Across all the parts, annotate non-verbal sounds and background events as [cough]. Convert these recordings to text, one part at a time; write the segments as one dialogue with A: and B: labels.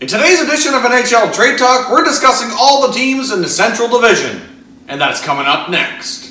A: In today's edition of NHL Trade Talk, we're discussing all the teams in the Central Division. And that's coming up next.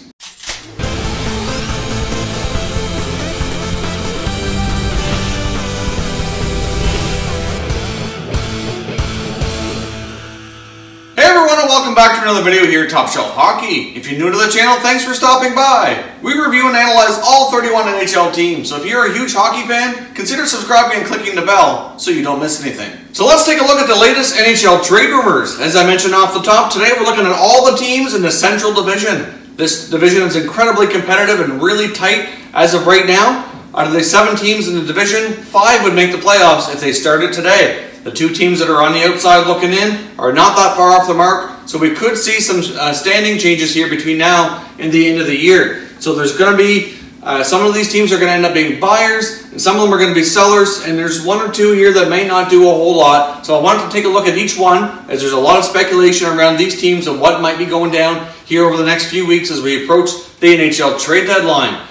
A: Welcome back to another video here Top Shelf Hockey. If you're new to the channel, thanks for stopping by. We review and analyze all 31 NHL teams, so if you're a huge hockey fan, consider subscribing and clicking the bell so you don't miss anything. So let's take a look at the latest NHL trade rumors. As I mentioned off the top, today we're looking at all the teams in the Central Division. This division is incredibly competitive and really tight as of right now. Out of the seven teams in the division, five would make the playoffs if they started today. The two teams that are on the outside looking in are not that far off the mark, so we could see some uh, standing changes here between now and the end of the year. So there's going to be uh, some of these teams are going to end up being buyers, and some of them are going to be sellers, and there's one or two here that may not do a whole lot. So I wanted to take a look at each one, as there's a lot of speculation around these teams and what might be going down here over the next few weeks as we approach the NHL trade deadline.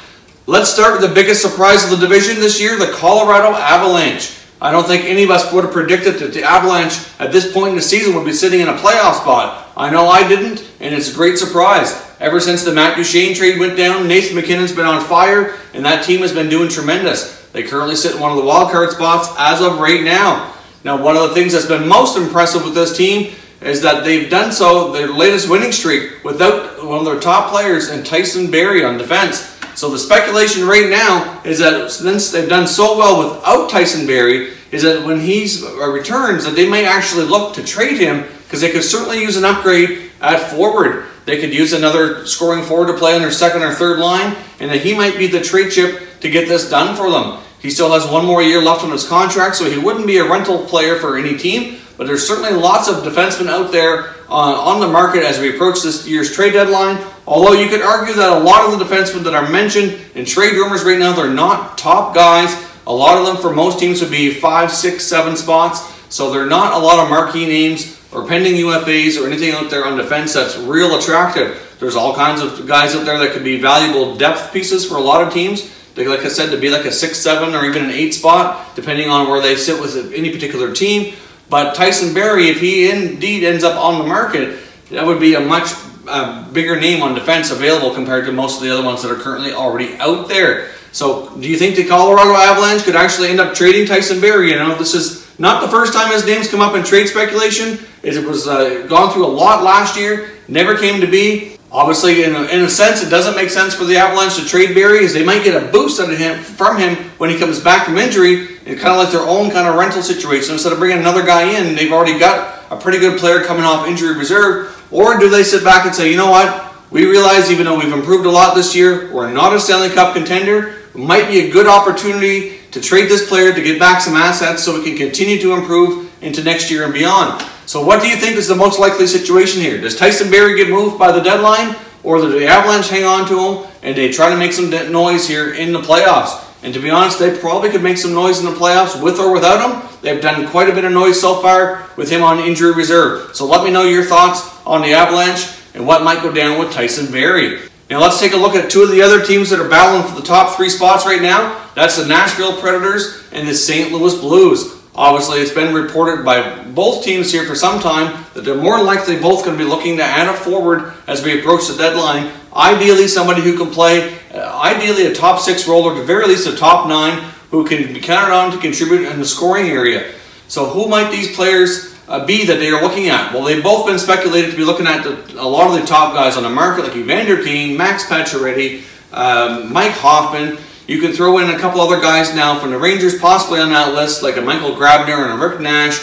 A: Let's start with the biggest surprise of the division this year, the Colorado Avalanche. I don't think any of us would have predicted that the Avalanche at this point in the season would be sitting in a playoff spot. I know I didn't, and it's a great surprise. Ever since the Matt Duchene trade went down, Nathan MacKinnon's been on fire, and that team has been doing tremendous. They currently sit in one of the wild card spots as of right now. Now, one of the things that's been most impressive with this team is that they've done so, their latest winning streak, without one of their top players and Tyson Barrie on defense. So the speculation right now is that since they've done so well without Tyson Barrie, is that when he returns, that they may actually look to trade him because they could certainly use an upgrade at forward. They could use another scoring forward to play on their second or third line, and that he might be the trade chip to get this done for them. He still has one more year left on his contract, so he wouldn't be a rental player for any team. But there's certainly lots of defensemen out there uh, on the market as we approach this year's trade deadline. Although you could argue that a lot of the defensemen that are mentioned in trade rumors right now, they're not top guys. A lot of them for most teams would be five, six, seven spots. So they're not a lot of marquee names or pending UFAs or anything out there on defense that's real attractive. There's all kinds of guys out there that could be valuable depth pieces for a lot of teams. Like I said, to be like a six, seven, or even an eight spot, depending on where they sit with any particular team. But Tyson Barrie, if he indeed ends up on the market, that would be a much uh, bigger name on defense available compared to most of the other ones that are currently already out there. So, do you think the Colorado Avalanche could actually end up trading Tyson Barrie? You know, this is not the first time his name's come up in trade speculation. It was uh, gone through a lot last year, never came to be. Obviously, in a, in a sense, it doesn't make sense for the Avalanche to trade Barrie, as they might get a boost out of him from him when he comes back from injury, and kind of like their own kind of rental situation. Instead of bringing another guy in, they've already got a pretty good player coming off injury reserve. Or do they sit back and say, you know what? We realize even though we've improved a lot this year, we're not a Stanley Cup contender. It might be a good opportunity to trade this player to get back some assets so we can continue to improve into next year and beyond. So what do you think is the most likely situation here? Does Tyson Barrie get moved by the deadline? Or do the Avalanche hang on to him and they try to make some noise here in the playoffs? And to be honest, they probably could make some noise in the playoffs with or without him. They've done quite a bit of noise so far with him on injury reserve. So let me know your thoughts on the Avalanche and what might go down with Tyson Barrie. Now let's take a look at two of the other teams that are battling for the top three spots right now. That's the Nashville Predators and the St. Louis Blues. Obviously, it's been reported by both teams here for some time that they're more likely both going to be looking to add a forward as we approach the deadline. Ideally, somebody who can play, uh, ideally a top six role or at the very least a top nine who can be counted on to contribute in the scoring area. So who might these players uh, be that they are looking at? Well, they've both been speculated to be looking at the, a lot of the top guys on the market like Evander Kane, Max Pacioretty, um, Mike Hoffman, you can throw in a couple other guys now from the Rangers possibly on that list, like a Michael Grabner and a Rick Nash.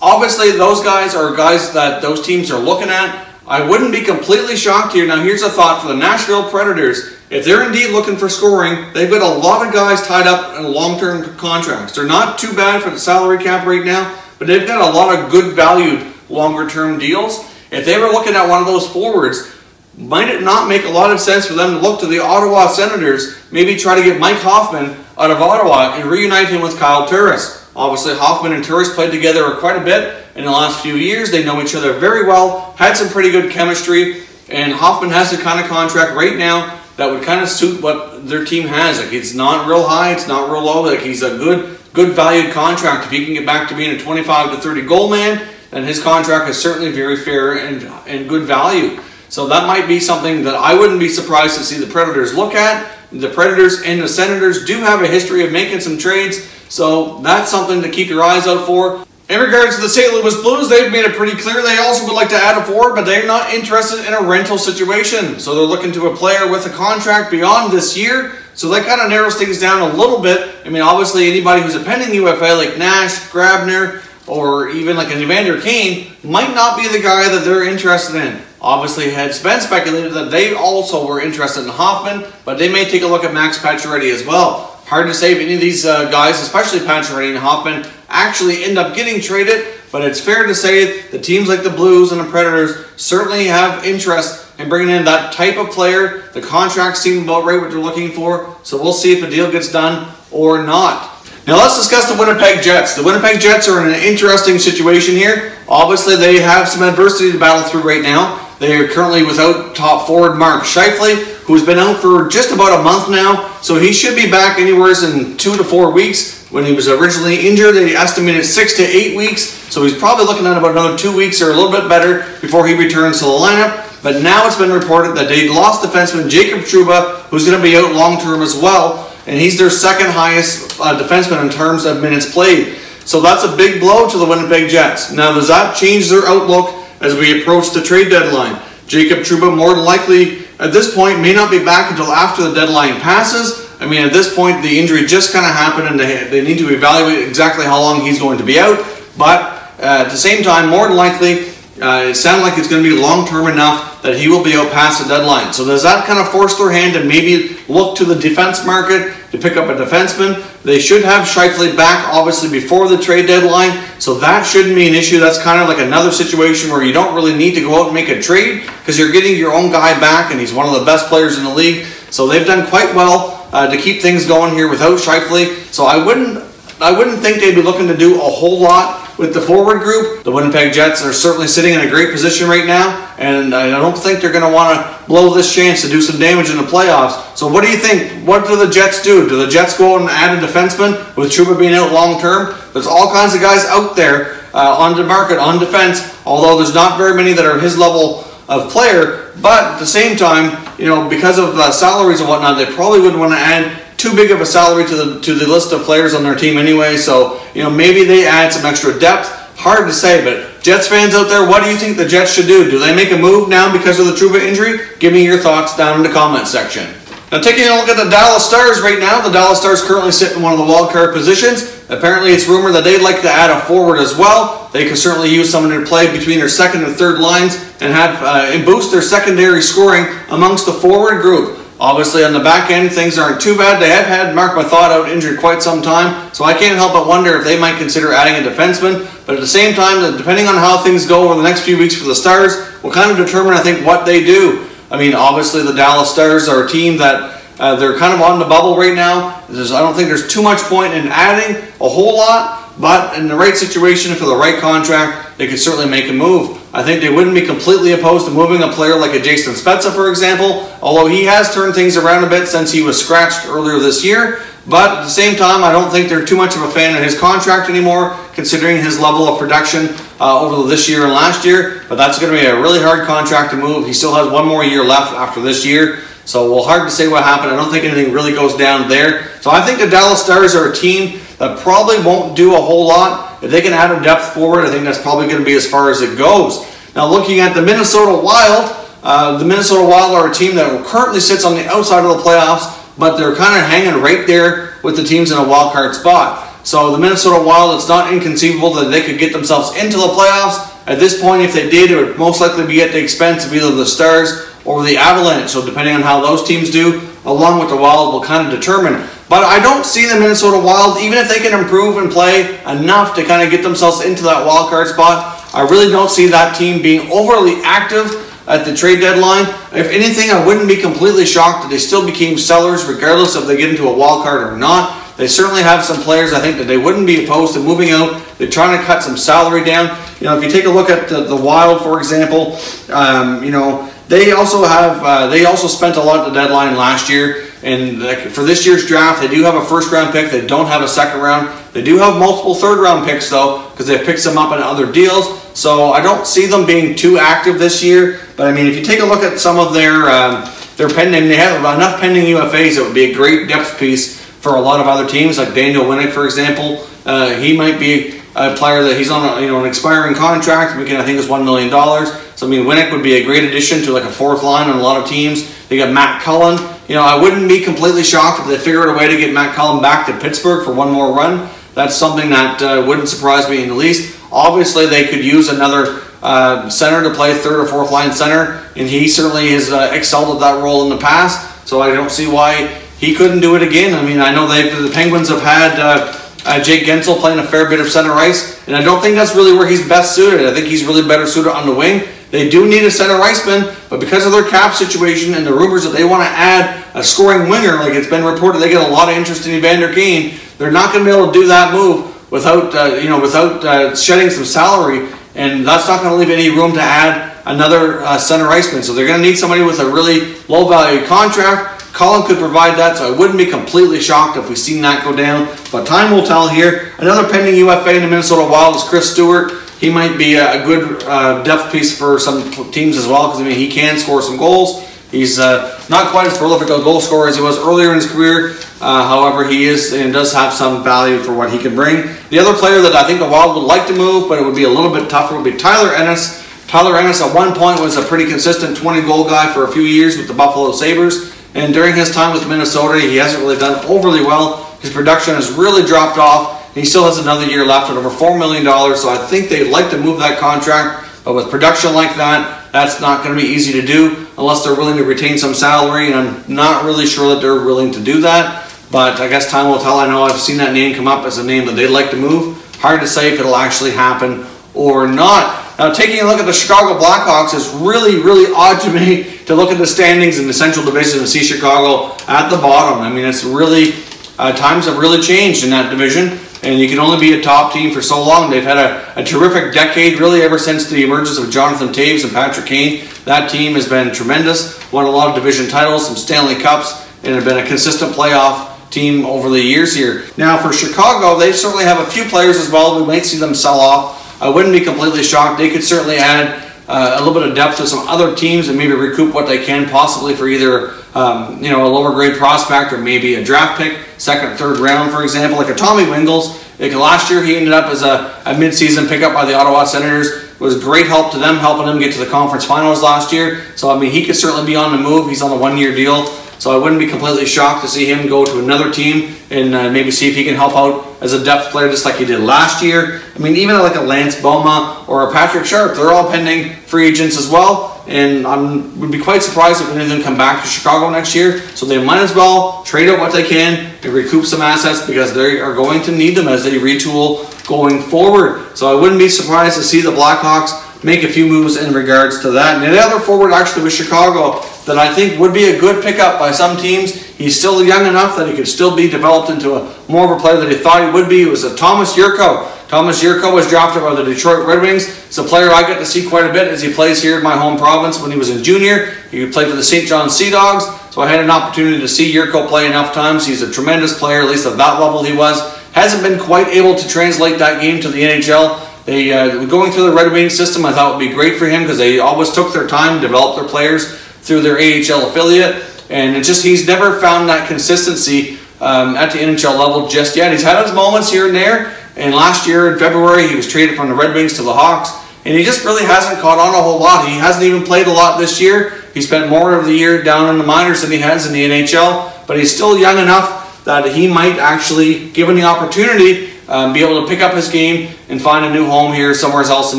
A: Obviously, those guys are guys that those teams are looking at. I wouldn't be completely shocked here. Now, here's a thought for the Nashville Predators. If they're indeed looking for scoring, they've got a lot of guys tied up in long-term contracts. They're not too bad for the salary cap right now, but they've got a lot of good valued longer-term deals. If they were looking at one of those forwards, might it not make a lot of sense for them to look to the Ottawa Senators, maybe try to get Mike Hoffman out of Ottawa and reunite him with Kyle Turris? Obviously, Hoffman and Turris played together quite a bit in the last few years. They know each other very well, had some pretty good chemistry, and Hoffman has the kind of contract right now that would kind of suit what their team has. Like it's not real high, it's not real low. Like he's a good good valued contract. If he can get back to being a 25 to 30 goal man, then his contract is certainly very fair and, and good value. So that might be something that I wouldn't be surprised to see the Predators look at. The Predators and the Senators do have a history of making some trades, so that's something to keep your eyes out for. In regards to the St. Louis Blues, they've made it pretty clear they also would like to add a forward, but they're not interested in a rental situation. So they're looking to a player with a contract beyond this year. So that kind of narrows things down a little bit. I mean, obviously, anybody who's a pending UFA like Nash, Grabner, or even like an Evander Kane might not be the guy that they're interested in. Obviously, had been speculated that they also were interested in Hoffman, but they may take a look at Max Pacioretty as well. Hard to say if any of these uh, guys, especially Pacioretty and Hoffman, actually end up getting traded, but it's fair to say the teams like the Blues and the Predators certainly have interest in bringing in that type of player. The contracts seem about right what they're looking for, so we'll see if a deal gets done or not. Now let's discuss the Winnipeg Jets. The Winnipeg Jets are in an interesting situation here. Obviously, they have some adversity to battle through right now. They are currently without top forward Mark Scheifele, who's been out for just about a month now. So he should be back anywhere in two to four weeks. When he was originally injured, they estimated six to eight weeks. So he's probably looking at about another two weeks or a little bit better before he returns to the lineup. But now it's been reported that they lost defenseman Jacob Trouba, who's going to be out long term as well and he's their second highest uh, defenseman in terms of minutes played. So that's a big blow to the Winnipeg Jets. Now, does that change their outlook as we approach the trade deadline? Jacob Trouba more likely at this point may not be back until after the deadline passes. I mean, at this point, the injury just kind of happened and they, they need to evaluate exactly how long he's going to be out. But uh, at the same time, more than likely, uh, it sounds like it's going to be long term enough that he will be out past the deadline. So does that kind of force their hand to maybe look to the defense market to pick up a defenseman? They should have Scheifele back obviously before the trade deadline, so that shouldn't be an issue. That's kind of like another situation where you don't really need to go out and make a trade because you're getting your own guy back and he's one of the best players in the league. So they've done quite well uh, to keep things going here without Scheifele. So I wouldn't I wouldn't think they'd be looking to do a whole lot with the forward group. The Winnipeg Jets are certainly sitting in a great position right now, and I don't think they're going to want to blow this chance to do some damage in the playoffs. So what do you think? What do the Jets do? Do the Jets go and add a defenseman with Trouba being out long term? There's all kinds of guys out there uh, on the market on defense, although there's not very many that are his level of player. But at the same time, you know, because of uh, salaries and whatnot, they probably wouldn't want to add too big of a salary to the to the list of players on their team anyway. So you know maybe they add some extra depth. Hard to say, but Jets fans out there, what do you think the Jets should do? Do they make a move now because of the Trouba injury? Give me your thoughts down in the comment section. Now taking a look at the Dallas Stars right now, the Dallas Stars currently sit in one of the wild card positions. Apparently it's rumored that they'd like to add a forward as well. They could certainly use someone to play between their second and third lines and have uh, and boost their secondary scoring amongst the forward group. Obviously, on the back end, things aren't too bad. They have had Marc Methot out injured quite some time, so I can't help but wonder if they might consider adding a defenseman. But at the same time, depending on how things go over the next few weeks for the Stars, will kind of determine, I think, what they do. I mean, obviously, the Dallas Stars are a team that uh, they're kind of on the bubble right now. There's, I don't think there's too much point in adding a whole lot, but in the right situation for the right contract, they could certainly make a move. I think they wouldn't be completely opposed to moving a player like a Jason Spezza, for example, although he has turned things around a bit since he was scratched earlier this year. But at the same time, I don't think they're too much of a fan of his contract anymore, considering his level of production uh, over this year and last year. But that's going to be a really hard contract to move. He still has one more year left after this year. So, well, hard to say what happened. I don't think anything really goes down there. So I think the Dallas Stars are a team that probably won't do a whole lot. If they can add a depth forward, I think that's probably going to be as far as it goes. Now looking at the Minnesota Wild, uh, the Minnesota Wild are a team that currently sits on the outside of the playoffs, but they're kind of hanging right there with the teams in a wild card spot. So the Minnesota Wild, it's not inconceivable that they could get themselves into the playoffs. At this point, if they did, it would most likely be at the expense of either the Stars or the Avalanche. So depending on how those teams do, along with the Wild, will kind of determine. But I don't see the Minnesota Wild, even if they can improve and play enough to kind of get themselves into that wild card spot, I really don't see that team being overly active at the trade deadline. If anything, I wouldn't be completely shocked that they still became sellers regardless if they get into a wild card or not. They certainly have some players I think that they wouldn't be opposed to moving out. They're trying to cut some salary down. You know, if you take a look at the, the Wild, for example, um, you know, they also have uh, they also spent a lot at the deadline last year. And for this year's draft, they do have a first round pick. They don't have a second round. They do have multiple third round picks though, because they've picked them up in other deals. So I don't see them being too active this year. But I mean, if you take a look at some of their um, their pending, they have enough pending UFAs. It would be a great depth piece for a lot of other teams, like Daniel Winnik, for example. Uh, he might be a player that he's on a, you know an expiring contract, making I think it's one million dollars. So I mean, Winnick would be a great addition to like a fourth line on a lot of teams. They got Matt Cullen. You know, I wouldn't be completely shocked if they figured a way to get Matt Cullen back to Pittsburgh for one more run. That's something that uh, wouldn't surprise me in the least. Obviously, they could use another uh, center to play third or fourth line center, and he certainly has uh, excelled at that role in the past. So I don't see why he couldn't do it again. I mean, I know they the Penguins have had uh, uh, Jake Guentzel playing a fair bit of center ice, and I don't think that's really where he's best suited. I think he's really better suited on the wing. They do need a center iceman, but because of their cap situation and the rumors that they want to add a scoring winger, like it's been reported, they get a lot of interest in Evander Kane. They're not going to be able to do that move without uh, you know without uh, shedding some salary, and that's not going to leave any room to add another uh, center iceman. So they're going to need somebody with a really low value contract. Cullen could provide that, so I wouldn't be completely shocked if we seen that go down. But time will tell here. Another pending UFA in the Minnesota Wild is Chris Stewart. He might be a good uh, depth piece for some teams as well, because I mean he can score some goals. He's uh, not quite as prolific a goal scorer as he was earlier in his career. Uh, however, he is and does have some value for what he can bring. The other player that I think the Wild would like to move, but it would be a little bit tougher, would be Tyler Ennis. Tyler Ennis at one point was a pretty consistent 20 goal guy for a few years with the Buffalo Sabres. And during his time with Minnesota, he hasn't really done overly well. His production has really dropped off. He still has another year left at over $4 million, so I think they'd like to move that contract. But with production like that, that's not going to be easy to do unless they're willing to retain some salary, and I'm not really sure that they're willing to do that. But I guess time will tell. I know I've seen that name come up as a name that they'd like to move. Hard to say if it'll actually happen or not. Now, taking a look at the Chicago Blackhawks is really, really odd to me [laughs] to look at the standings in the Central Division and see Chicago at the bottom. I mean, it's really, uh, times have really changed in that division, and you can only be a top team for so long. They've had a, a terrific decade, really, ever since the emergence of Jonathan Toews and Patrick Kane. That team has been tremendous, won a lot of division titles, some Stanley Cups, and have been a consistent playoff team over the years here. Now, for Chicago, they certainly have a few players as well. We might see them sell off. I wouldn't be completely shocked. They could certainly add uh, a little bit of depth to some other teams and maybe recoup what they can possibly for either um, you know a lower grade prospect or maybe a draft pick, second, third round, for example, like a Tommy Wingels. Like last year, he ended up as a, a midseason pickup by the Ottawa Senators. It was great help to them, helping them get to the conference finals last year. So I mean, he could certainly be on the move. He's on a one-year deal. So I wouldn't be completely shocked to see him go to another team and uh, maybe see if he can help out as a depth player just like he did last year. I mean, even like a Lance Bouma or a Patrick Sharp, they're all pending free agents as well. And I would be quite surprised if any of them come back to Chicago next year. So they might as well trade out what they can and recoup some assets because they are going to need them as they retool going forward. So I wouldn't be surprised to see the Blackhawks make a few moves in regards to that. And the other forward actually with Chicago that I think would be a good pickup by some teams. He's still young enough that he could still be developed into a more of a player that he thought he would be. It was a Thomas Jurco. Thomas Jurco was drafted by the Detroit Red Wings. It's a player I got to see quite a bit as he plays here in my home province. When he was in junior, he played for the Saint John Sea Dogs. So I had an opportunity to see Jurco play enough times. He's a tremendous player, at least at that level he was. Hasn't been quite able to translate that game to the NHL. They uh, going through the Red Wings system, I thought it would be great for him because they always took their time, developed their players through their AHL affiliate, and it just he's never found that consistency um, at the NHL level just yet. He's had his moments here and there, and last year in February he was traded from the Red Wings to the Hawks, and he just really hasn't caught on a whole lot. He hasn't even played a lot this year. He spent more of the year down in the minors than he has in the NHL, but he's still young enough that he might actually, given the opportunity, um, be able to pick up his game and find a new home here somewhere else in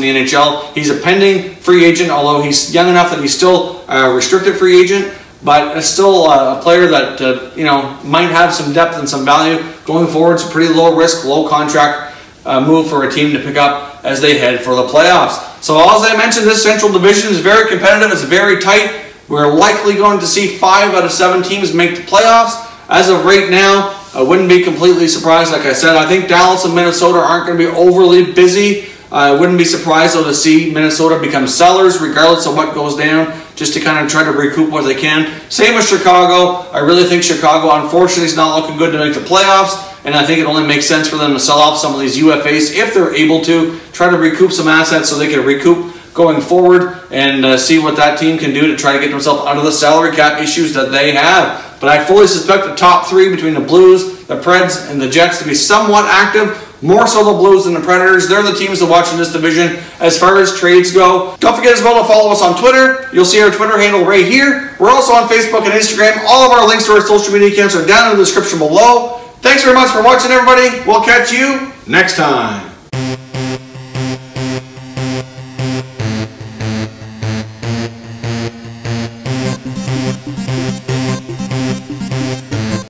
A: the NHL. He's a pending free agent, although he's young enough that he's still a restricted free agent, but still a player that uh, you know might have some depth and some value going forward. It's a pretty low risk, low contract uh, move for a team to pick up as they head for the playoffs. So as I mentioned, this Central Division is very competitive. It's very tight. We're likely going to see five out of seven teams make the playoffs. As of right now, I wouldn't be completely surprised. Like I said, I think Dallas and Minnesota aren't going to be overly busy. I wouldn't be surprised though to see Minnesota become sellers regardless of what goes down just to kind of try to recoup what they can. Same with Chicago. I really think Chicago unfortunately is not looking good to make the playoffs and I think it only makes sense for them to sell off some of these UFAs if they're able to try to recoup some assets so they can recoup going forward and uh, see what that team can do to try to get themselves out of the salary cap issues that they have. But I fully suspect the top three between the Blues, the Preds, and the Jets to be somewhat active. More so the Blues than the Predators. They're the teams to watch in this division as far as trades go. Don't forget as well to follow us on Twitter. You'll see our Twitter handle right here. We're also on Facebook and Instagram. All of our links to our social media accounts are down in the description below. Thanks very much for watching, everybody. We'll catch you next time.